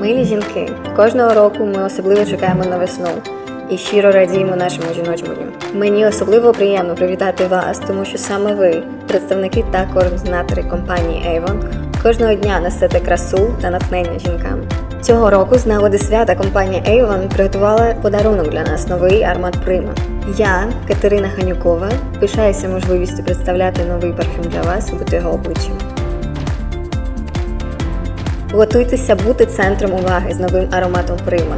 Милі жінки, кожного року ми особливо чекаємо на весну і щиро радіємо нашому жіночому. Мені особливо приємно привітати вас, тому що саме ви, представники та координатори компанії Avon, кожного дня несете красу та натхнення жінкам. Цього року з нагоди свята компанія Avon приготувала подарунок для нас новий аромат Прима. Я, Катерина Ханюкова, пишаюся можливістю представляти новий парфюм для вас і бути його обличчям. Готуйтеся бути центром уваги з новим ароматом Прима.